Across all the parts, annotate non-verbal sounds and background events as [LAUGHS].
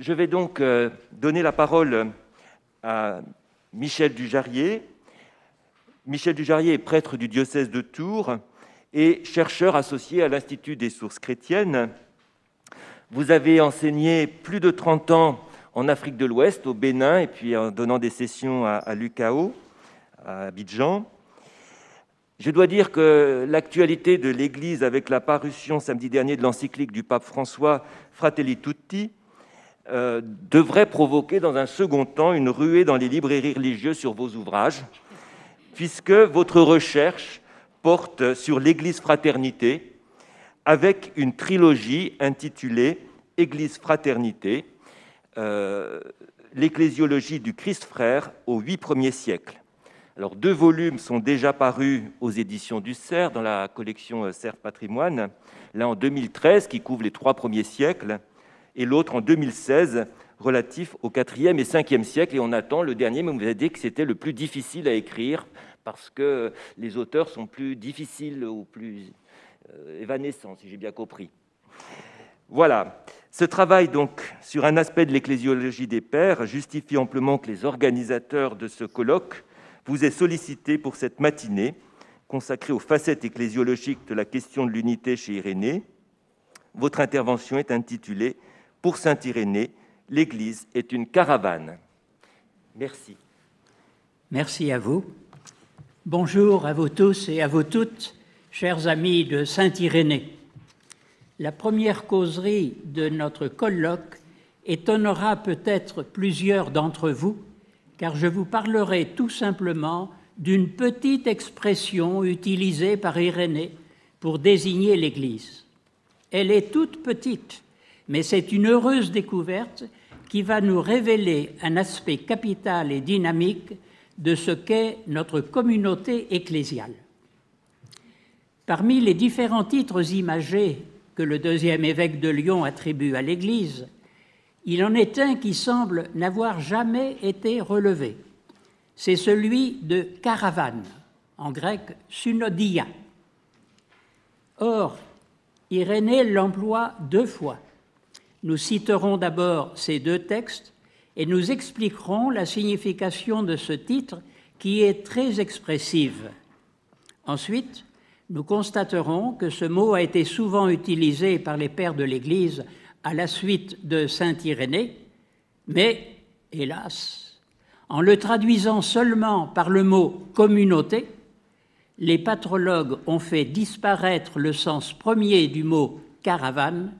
je vais donc euh, donner la parole à Michel Dujarrier. Michel Dujarrier est prêtre du diocèse de Tours et chercheur associé à l'Institut des sources chrétiennes. Vous avez enseigné plus de 30 ans en Afrique de l'Ouest, au Bénin, et puis en donnant des sessions à, à Lucao, à Abidjan. Je dois dire que l'actualité de l'Église, avec la parution samedi dernier de l'encyclique du pape François Fratelli Tutti, euh, devrait provoquer dans un second temps une ruée dans les librairies religieuses sur vos ouvrages, puisque votre recherche porte sur l'Église fraternité avec une trilogie intitulée Église fraternité, euh, l'ecclésiologie du Christ frère aux huit premiers siècles. Alors, deux volumes sont déjà parus aux éditions du CERF dans la collection euh, CERF Patrimoine, l'un en 2013 qui couvre les trois premiers siècles et l'autre en 2016 relatif au 4e et 5e siècle. Et on attend le dernier, mais vous avez dit que c'était le plus difficile à écrire parce que les auteurs sont plus difficiles ou plus euh, évanescents, si j'ai bien compris. Voilà. Ce travail donc sur un aspect de l'ecclésiologie des pères justifie amplement que les organisateurs de ce colloque vous est sollicité pour cette matinée consacrée aux facettes ecclésiologiques de la question de l'unité chez Irénée. Votre intervention est intitulée Pour Saint Irénée, l'Église est une caravane. Merci. Merci à vous. Bonjour à vous tous et à vous toutes, chers amis de Saint Irénée. La première causerie de notre colloque étonnera peut-être plusieurs d'entre vous car je vous parlerai tout simplement d'une petite expression utilisée par Irénée pour désigner l'Église. Elle est toute petite, mais c'est une heureuse découverte qui va nous révéler un aspect capital et dynamique de ce qu'est notre communauté ecclésiale. Parmi les différents titres imagés que le deuxième évêque de Lyon attribue à l'Église, il en est un qui semble n'avoir jamais été relevé. C'est celui de caravane, en grec synodia. Or, Irénée l'emploie deux fois. Nous citerons d'abord ces deux textes et nous expliquerons la signification de ce titre qui est très expressive. Ensuite, nous constaterons que ce mot a été souvent utilisé par les pères de l'Église à la suite de Saint Irénée, mais, hélas, en le traduisant seulement par le mot communauté, les patrologues ont fait disparaître le sens premier du mot caravane,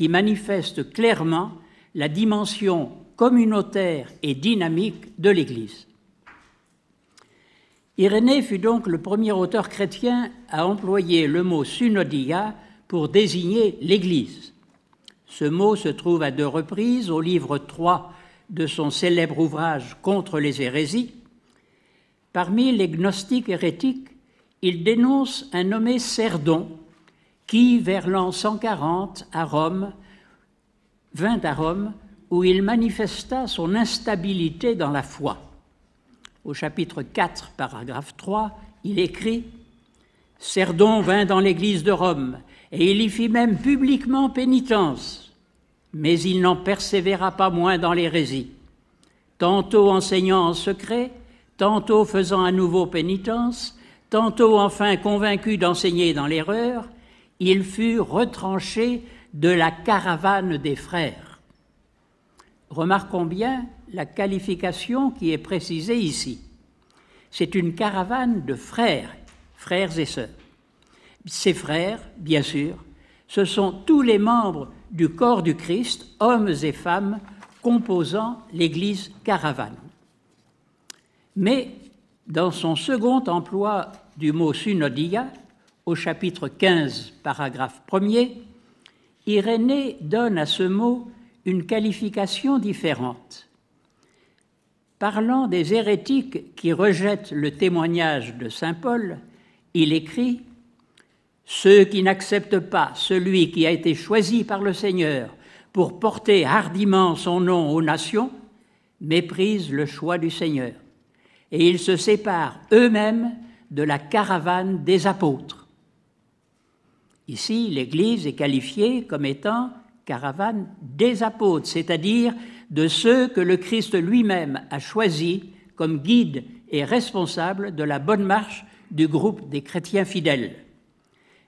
qui manifeste clairement la dimension communautaire et dynamique de l'Église. Irénée fut donc le premier auteur chrétien à employer le mot synodia pour désigner l'Église. Ce mot se trouve à deux reprises au livre 3 de son célèbre ouvrage Contre les hérésies. Parmi les gnostiques hérétiques, il dénonce un nommé Cerdon qui, vers l'an 140 à Rome, vint à Rome où il manifesta son instabilité dans la foi. Au chapitre 4, paragraphe 3, il écrit Cerdon vint dans l'église de Rome et il y fit même publiquement pénitence, mais il n'en persévéra pas moins dans l'hérésie, tantôt enseignant en secret, tantôt faisant à nouveau pénitence, tantôt enfin convaincu d'enseigner dans l'erreur, il fut retranché de la caravane des frères. Remarquons bien la qualification qui est précisée ici. C'est une caravane de frères, frères et sœurs. Ses frères, bien sûr, ce sont tous les membres du corps du Christ, hommes et femmes, composant l'Église caravane. Mais dans son second emploi du mot synodia, au chapitre 15, paragraphe 1er, Irénée donne à ce mot une qualification différente. Parlant des hérétiques qui rejettent le témoignage de Saint Paul, il écrit ceux qui n'acceptent pas celui qui a été choisi par le Seigneur pour porter hardiment son nom aux nations méprisent le choix du Seigneur et ils se séparent eux-mêmes de la caravane des apôtres. Ici, l'Église est qualifiée comme étant caravane des apôtres, c'est-à-dire de ceux que le Christ lui-même a choisis comme guide et responsable de la bonne marche du groupe des chrétiens fidèles.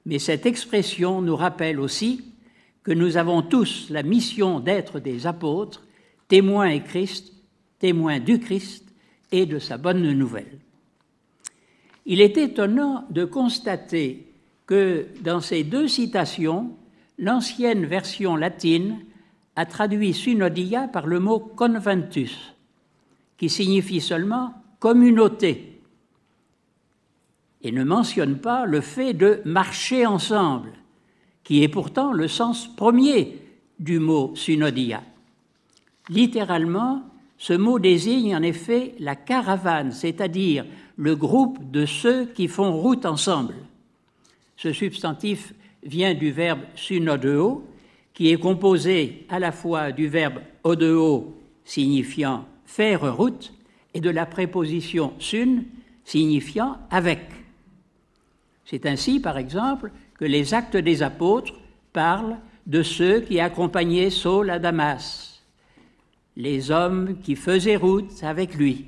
Mais cette expression nous rappelle aussi que nous avons tous la mission d'être des apôtres, témoins témoins du Christ et de sa bonne nouvelle. Il est étonnant de constater dans ces deux citations, l'ancienne version latine a traduit synodia par le mot conventus, qui signifie seulement communauté, et ne mentionne pas le fait de marcher ensemble, qui est pourtant le sens premier du mot synodia. Littéralement, ce mot désigne en effet la caravane, c'est-à-dire le groupe de ceux qui font route ensemble. Ce substantif vient du verbe synodeo, qui est composé à la fois du verbe odeo, signifiant faire route, et de la préposition sun, signifiant avec. C'est ainsi, par exemple, que les actes des apôtres parlent de ceux qui accompagnaient Saul à Damas, les hommes qui faisaient route avec lui.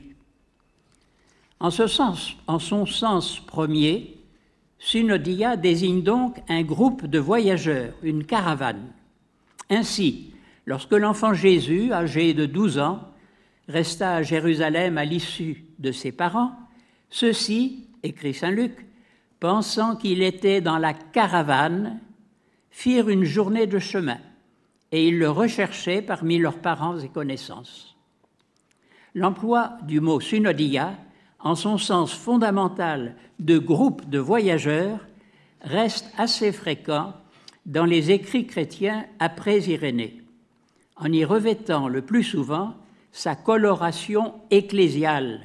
En, ce sens, en son sens premier, synodia désigne donc un groupe de voyageurs, une caravane. Ainsi, lorsque l'enfant Jésus, âgé de 12 ans, resta à Jérusalem à l'issue de ses parents, ceux-ci, écrit Saint Luc, pensant qu'il était dans la caravane, firent une journée de chemin, et ils le recherchaient parmi leurs parents et connaissances. L'emploi du mot synodia, en son sens fondamental de groupe de voyageurs, reste assez fréquent dans les écrits chrétiens après Irénée, en y revêtant le plus souvent sa coloration ecclésiale,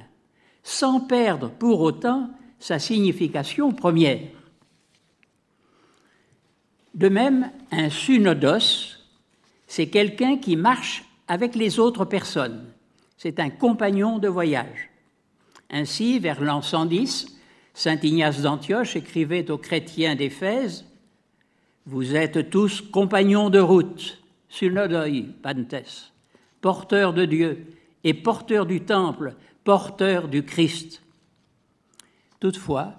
sans perdre pour autant sa signification première. De même, un synodos, c'est quelqu'un qui marche avec les autres personnes. C'est un compagnon de voyage. Ainsi, vers l'an 110, saint Ignace d'Antioche écrivait aux chrétiens d'Éphèse Vous êtes tous compagnons de route, synodoi pantes porteur de Dieu et porteur du temple, porteur du Christ. Toutefois,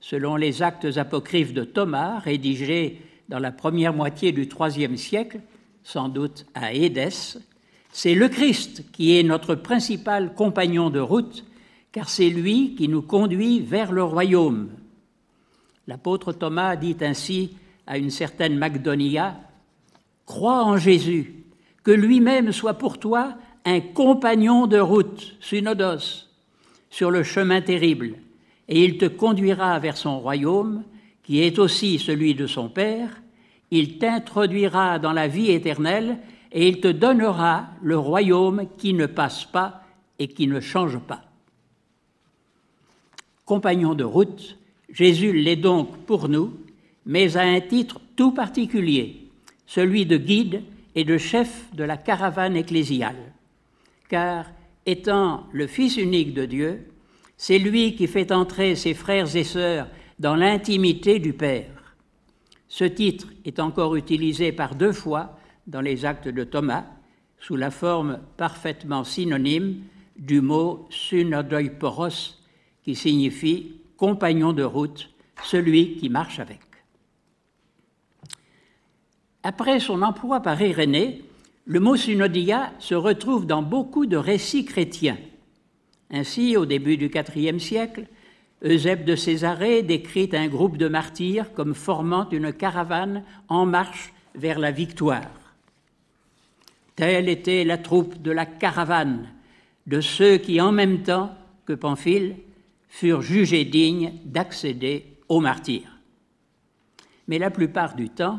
selon les actes apocryphes de Thomas, rédigés dans la première moitié du IIIe siècle, sans doute à Édesse, c'est le Christ qui est notre principal compagnon de route, car c'est lui qui nous conduit vers le royaume. L'apôtre Thomas dit ainsi à une certaine Magdonia Crois en Jésus, que lui-même soit pour toi un compagnon de route, synodos, sur le chemin terrible, et il te conduira vers son royaume, qui est aussi celui de son Père, il t'introduira dans la vie éternelle, et il te donnera le royaume qui ne passe pas et qui ne change pas. Compagnon de route, Jésus l'est donc pour nous, mais à un titre tout particulier, celui de guide et de chef de la caravane ecclésiale, car étant le Fils unique de Dieu, c'est lui qui fait entrer ses frères et sœurs dans l'intimité du Père. Ce titre est encore utilisé par deux fois dans les actes de Thomas, sous la forme parfaitement synonyme du mot synodoiporos, qui signifie compagnon de route, celui qui marche avec. Après son emploi par Irénée, le mot synodia se retrouve dans beaucoup de récits chrétiens. Ainsi, au début du IVe siècle, Eusèbe de Césarée décrit un groupe de martyrs comme formant une caravane en marche vers la victoire. Telle était la troupe de la caravane de ceux qui, en même temps que Pamphile, furent jugés dignes d'accéder au martyr. Mais la plupart du temps,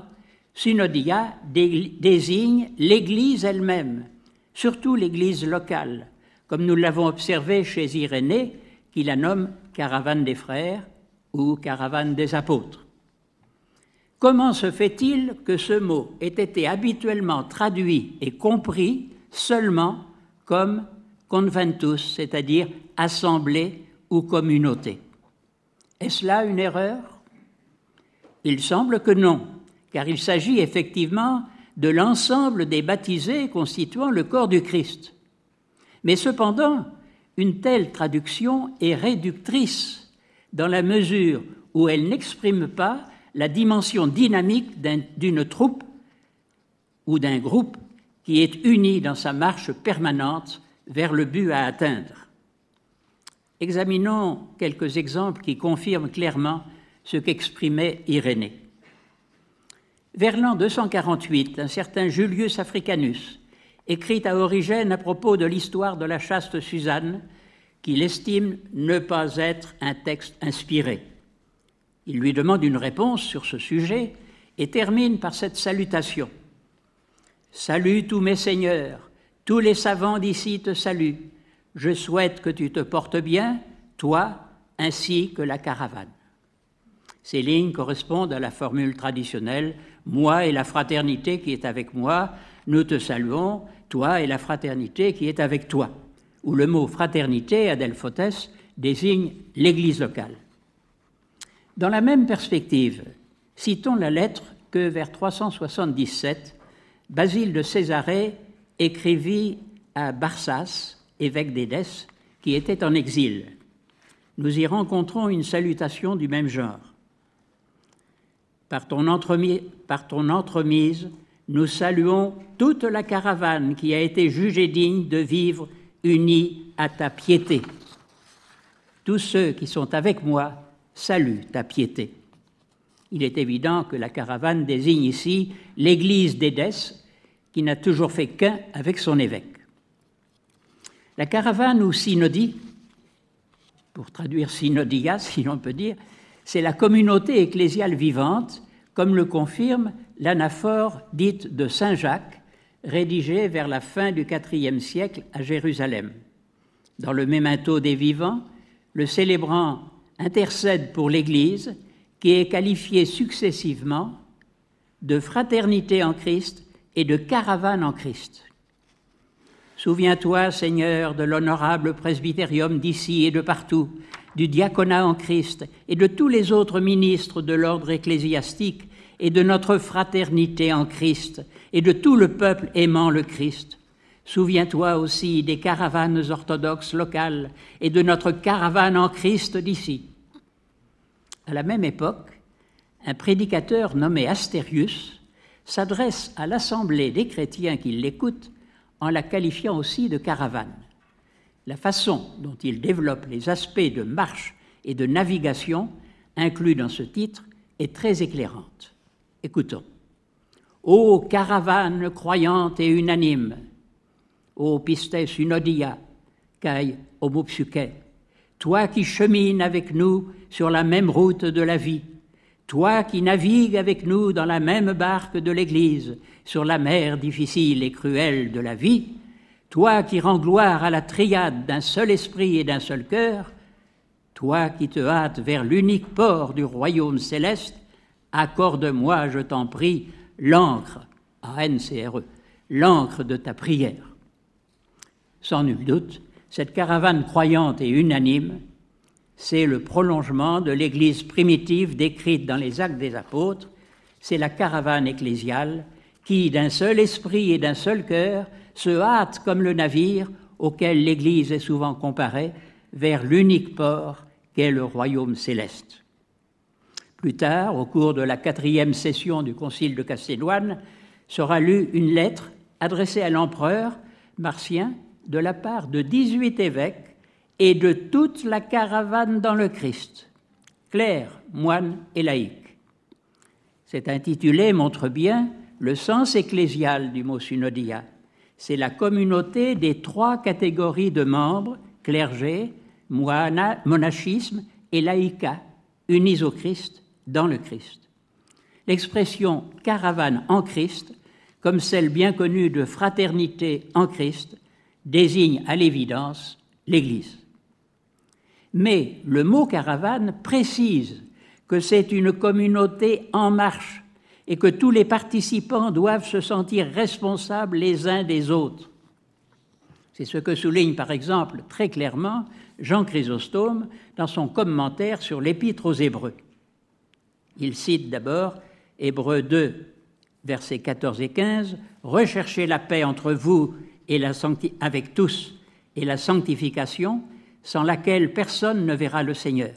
Synodia désigne l'Église elle-même, surtout l'Église locale, comme nous l'avons observé chez Irénée, qui la nomme caravane des frères ou caravane des apôtres. Comment se fait-il que ce mot ait été habituellement traduit et compris seulement comme conventus, c'est-à-dire assemblée ou communauté Est-ce là une erreur? Il semble que non car il s'agit effectivement de l'ensemble des baptisés constituant le corps du Christ. Mais cependant, une telle traduction est réductrice dans la mesure où elle n'exprime pas la dimension dynamique d'une troupe ou d'un groupe qui est uni dans sa marche permanente vers le but à atteindre. Examinons quelques exemples qui confirment clairement ce qu'exprimait Irénée. Vers l'an 248, un certain Julius Africanus écrit à Origène à propos de l'histoire de la chaste Suzanne, qu'il estime ne pas être un texte inspiré. Il lui demande une réponse sur ce sujet et termine par cette salutation. Salut tous mes seigneurs, tous les savants d'ici te saluent. Je souhaite que tu te portes bien, toi ainsi que la caravane. Ces lignes correspondent à la formule traditionnelle Moi et la fraternité qui est avec moi, nous te saluons, toi et la fraternité qui est avec toi, où le mot fraternité, Adelphotes, désigne l'Église locale. Dans la même perspective, citons la lettre que vers 377, Basile de Césarée écrivit à Barsas, évêque d'Édesse, qui était en exil. Nous y rencontrons une salutation du même genre. Par ton, entremise, nous saluons toute la caravane qui a été jugée digne de vivre unie à ta piété. Tous ceux qui sont avec moi Salut ta piété. Il est évident que la caravane désigne ici l'église d'Édesse, qui n'a toujours fait qu'un avec son évêque. La caravane ou synodie, pour traduire synodia [LAUGHS] si l'on peut dire, c'est la communauté ecclésiale vivante, comme le confirme l'anaphore dite de Saint Jacques, rédigée vers la fin du IVe siècle à Jérusalem. Dans le Mémento des vivants, le célébrant intercède pour l'Église qui est qualifiée successivement de fraternité en Christ et de caravane en Christ. Souviens-toi, Seigneur, de l'honorable presbytérium d'ici et de partout, du diaconat en Christ et de tous les autres ministres de l'ordre ecclésiastique et de notre fraternité en Christ et de tout le peuple aimant le Christ. Souviens-toi aussi des caravanes orthodoxes locales et de notre caravane en Christ d'ici. À la même époque, un prédicateur nommé Astérius s'adresse à l'assemblée des chrétiens qui l'écoutent en la qualifiant aussi de caravane. La façon dont il développe les aspects de marche et de navigation inclus dans ce titre est très éclairante. Écoutons. Ô caravane croyante et unanime, ô pistes unodia, kai homopsuke, toi qui chemines avec nous sur la même route de la vie, toi qui navigues avec nous dans la même barque de l'Église, sur la mer difficile et cruelle de la vie, toi qui rends gloire à la triade d'un seul esprit et d'un seul cœur, toi qui te hâtes vers l'unique port du royaume céleste, accorde-moi, je t'en prie, l'encre, A-N-C-R-E, l'encre de ta prière. Sans nul doute, cette caravane croyante et unanime, c'est le prolongement de l'Église primitive décrite dans les actes des apôtres, c'est la caravane ecclésiale qui, d'un seul esprit et d'un seul cœur, se hâte comme le navire auquel l'Église est souvent comparée vers l'unique port qu'est le royaume céleste. Plus tard, au cours de la quatrième session du Concile de Castellane, sera lue une lettre adressée à l'empereur Martien de la part de 18 évêques et de toute la caravane dans le Christ, clercs, moines et laïcs. Cet intitulé montre bien le sens ecclésial du mot synodia. C'est la communauté des trois catégories de membres, clergé, moine, monachisme et laïca, unis au Christ, dans le Christ. L'expression caravane en Christ, comme celle bien connue de fraternité en Christ, désigne à l'évidence l'Église. Mais le mot caravane précise que c'est une communauté en marche et que tous les participants doivent se sentir responsables les uns des autres. C'est ce que souligne par exemple très clairement Jean Chrysostome dans son commentaire sur l'Épître aux Hébreux. Il cite d'abord Hébreux 2, versets 14 et 15, Recherchez la paix entre vous avec tous et la sanctification, sans laquelle personne ne verra le Seigneur.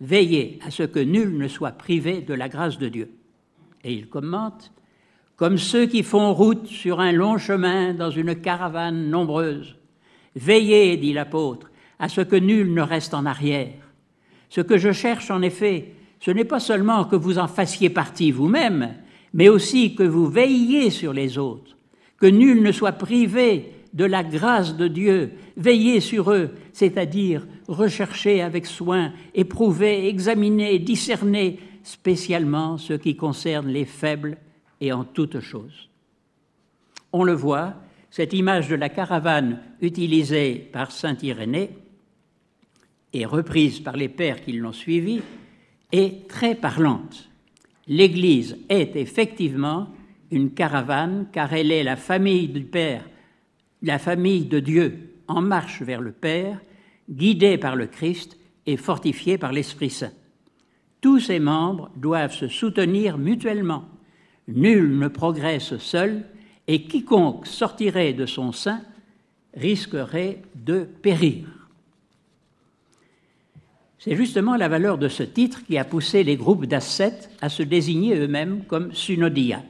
Veillez à ce que nul ne soit privé de la grâce de Dieu. Et il commente Comme ceux qui font route sur un long chemin dans une caravane nombreuse. Veillez, dit l'apôtre, à ce que nul ne reste en arrière. Ce que je cherche en effet, ce n'est pas seulement que vous en fassiez partie vous-même, mais aussi que vous veilliez sur les autres, que nul ne soit privé de la grâce de Dieu, veillez sur eux, c'est-à-dire rechercher avec soin, éprouver, examiner, discerner, spécialement ce qui concerne les faibles et en toutes choses. On le voit, cette image de la caravane utilisée par saint Irénée et reprise par les pères qui l'ont suivi est très parlante. L'Église est effectivement une caravane car elle est la famille du Père, la famille de Dieu en marche vers le Père, guidée par le Christ et fortifiée par l'Esprit Saint. Tous ses membres doivent se soutenir mutuellement. Nul ne progresse seul et quiconque sortirait de son sein risquerait de périr. C'est justement la valeur de ce titre qui a poussé les groupes d'ascètes à se désigner eux-mêmes comme synodia.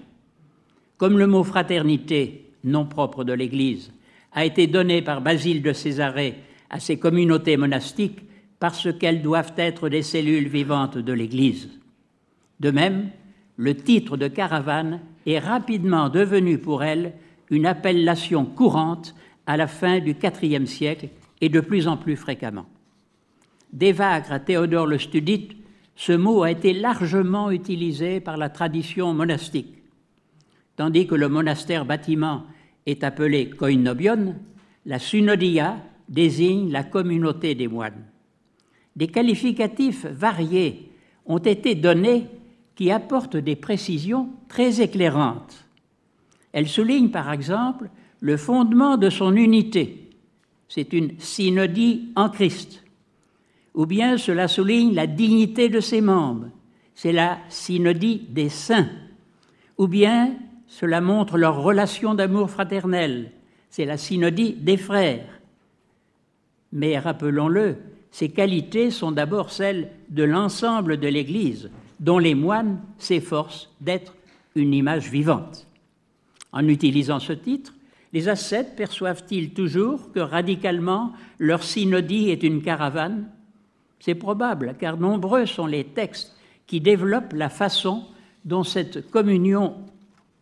Comme le mot fraternité, nom propre de l'Église, a été donné par Basile de Césarée à ces communautés monastiques parce qu'elles doivent être des cellules vivantes de l'Église. De même, le titre de caravane est rapidement devenu pour elles une appellation courante à la fin du IVe siècle et de plus en plus fréquemment d'Évagre à Théodore le Studite, ce mot a été largement utilisé par la tradition monastique. Tandis que le monastère bâtiment est appelé koinobion, la synodia désigne la communauté des moines. Des qualificatifs variés ont été donnés qui apportent des précisions très éclairantes. Elle souligne par exemple le fondement de son unité. C'est une synodie en Christ ou bien cela souligne la dignité de ses membres, c'est la synodie des saints, ou bien cela montre leur relation d'amour fraternel, c'est la synodie des frères. Mais rappelons-le, ces qualités sont d'abord celles de l'ensemble de l'Église, dont les moines s'efforcent d'être une image vivante. En utilisant ce titre, les ascètes perçoivent-ils toujours que radicalement leur synodie est une caravane? C'est probable, car nombreux sont les textes qui développent la façon dont cette communion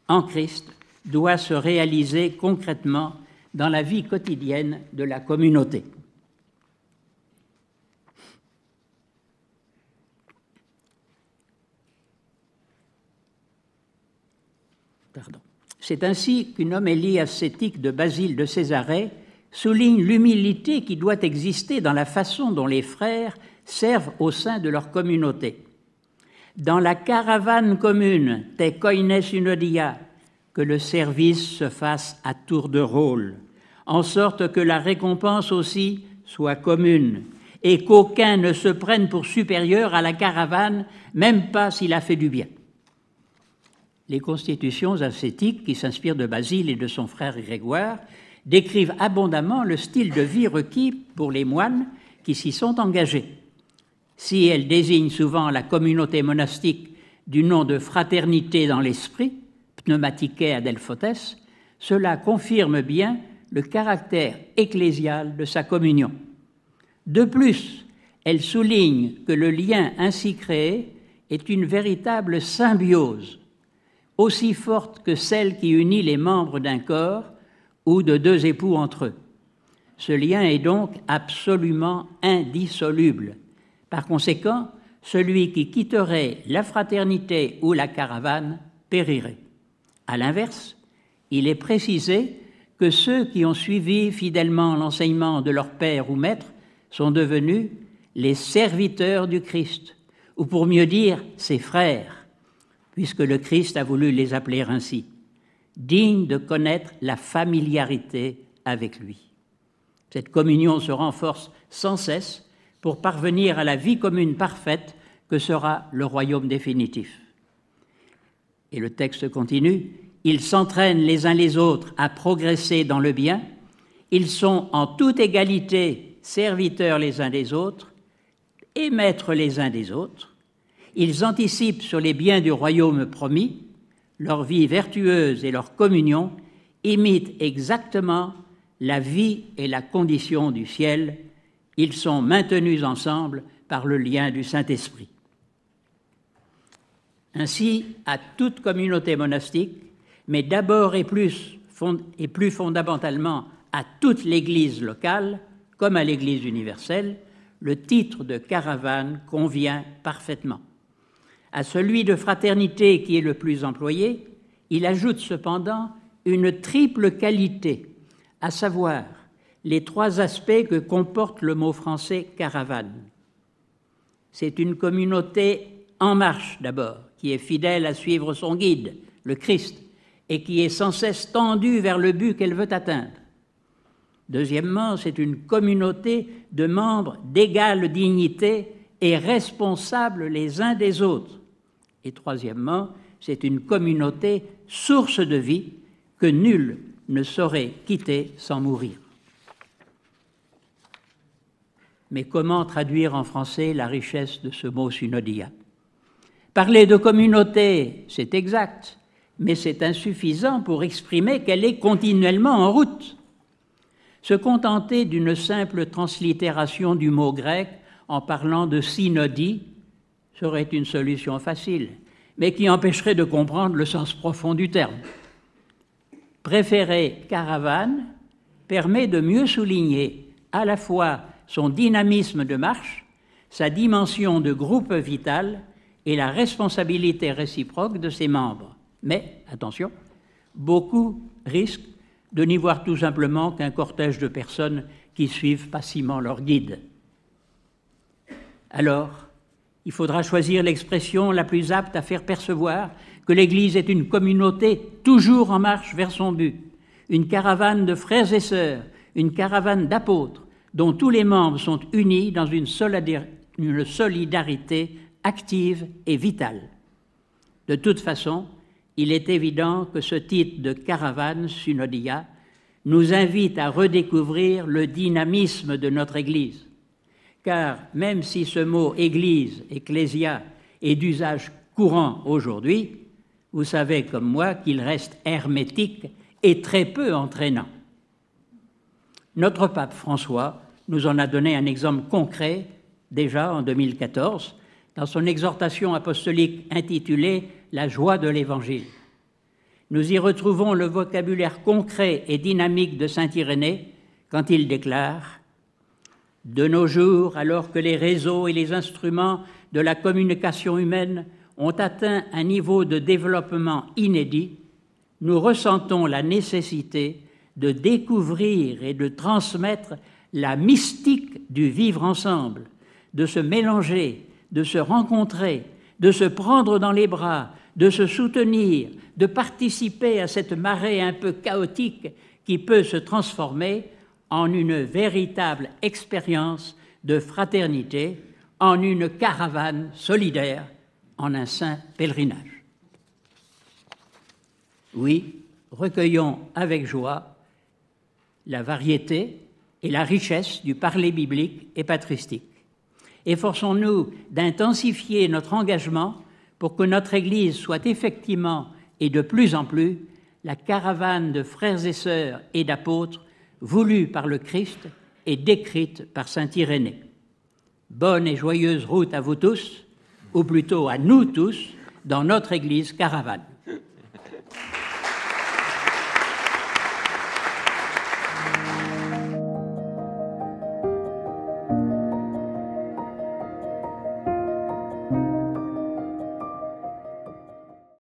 en Christ doit se réaliser concrètement dans la vie quotidienne de la communauté. C'est ainsi qu'une homélie ascétique de Basile de Césarée souligne l'humilité qui doit exister dans la façon dont les frères servent au sein de leur communauté. Dans la caravane commune, te koines unodia, que le service se fasse à tour de rôle, en sorte que la récompense aussi soit commune, et qu'aucun ne se prenne pour supérieur à la caravane, même pas s'il a fait du bien. Les constitutions ascétiques, qui s'inspirent de Basile et de son frère Grégoire, décrivent abondamment le style de vie requis pour les moines qui s'y sont engagés. Si elles désignent souvent la communauté monastique du nom de fraternité dans l'esprit, pneumaticae adelphotes, cela confirme bien le caractère ecclésial de sa communion. De plus, elle souligne que le lien ainsi créé est une véritable symbiose, aussi forte que celle qui unit les membres d'un corps ou de deux époux entre eux. Ce lien est donc absolument indissoluble. Par conséquent, celui qui quitterait la fraternité ou la caravane périrait. À l'inverse, il est précisé que ceux qui ont suivi fidèlement l'enseignement de leur père ou maître sont devenus les serviteurs du Christ, ou pour mieux dire, ses frères, puisque le Christ a voulu les appeler ainsi digne de connaître la familiarité avec lui. Cette communion se renforce sans cesse pour parvenir à la vie commune parfaite que sera le royaume définitif. Et le texte continue, ils s'entraînent les uns les autres à progresser dans le bien, ils sont en toute égalité serviteurs les uns des autres et maîtres les uns des autres, ils anticipent sur les biens du royaume promis, leur vie vertueuse et leur communion imitent exactement la vie et la condition du ciel, ils sont maintenus ensemble par le lien du Saint-Esprit. Ainsi, à toute communauté monastique, mais d'abord et plus, fondamentalement à toute l'Église locale, comme à l'Église universelle, le titre de caravane convient parfaitement. À celui de fraternité qui est le plus employé, il ajoute cependant une triple qualité, à savoir les trois aspects que comporte le mot français caravane. C'est une communauté en marche d'abord, qui est fidèle à suivre son guide, le Christ, et qui est sans cesse tendue vers le but qu'elle veut atteindre. Deuxièmement, c'est une communauté de membres d'égale dignité et responsables les uns des autres. Et troisièmement, c'est une communauté source de vie que nul ne saurait quitter sans mourir. Mais comment traduire en français la richesse de ce mot synodia? Parler de communauté, c'est exact, mais c'est insuffisant pour exprimer qu'elle est continuellement en route. Se contenter d'une simple translittération du mot grec en parlant de synodie serait une solution facile, mais qui empêcherait de comprendre le sens profond du terme. Préférer caravane permet de mieux souligner à la fois son dynamisme de marche, sa dimension de groupe vital et la responsabilité réciproque de ses membres. Mais, attention, beaucoup risquent de n'y voir tout simplement qu'un cortège de personnes qui suivent passivement leur guide. Alors, il faudra choisir l'expression la plus apte à faire percevoir que l'Église est une communauté toujours en marche vers son but, une caravane de frères et sœurs, une caravane d'apôtres, dont tous les membres sont unis dans une solidarité active et vitale. De toute façon, il est évident que ce titre de caravane synodia nous invite à redécouvrir le dynamisme de notre Église. Car même si ce mot Église, ecclésia, est d'usage courant aujourd'hui, vous savez comme moi qu'il reste hermétique et très peu entraînant. Notre pape François nous en a donné un exemple concret déjà en 2014 dans son exhortation apostolique intitulée La joie de l'Évangile. Nous y retrouvons le vocabulaire concret et dynamique de Saint Irénée quand il déclare De nos jours, alors que les réseaux et les instruments de la communication humaine ont atteint un niveau de développement inédit, nous ressentons la nécessité de découvrir et de transmettre la mystique du vivre ensemble, de se mélanger, de se rencontrer, de se prendre dans les bras, de se soutenir, de participer à cette marée un peu chaotique qui peut se transformer en une véritable expérience de fraternité, en une caravane solidaire en un saint pèlerinage. Oui, recueillons avec joie la variété et la richesse du parler biblique et patristique. Efforçons-nous d'intensifier notre engagement pour que notre Église soit effectivement et de plus en plus la caravane de frères et sœurs et d'apôtres voulue par le Christ et décrite par Saint Irénée. Bonne et joyeuse route à vous tous ou plutôt à nous tous, dans notre Église caravane.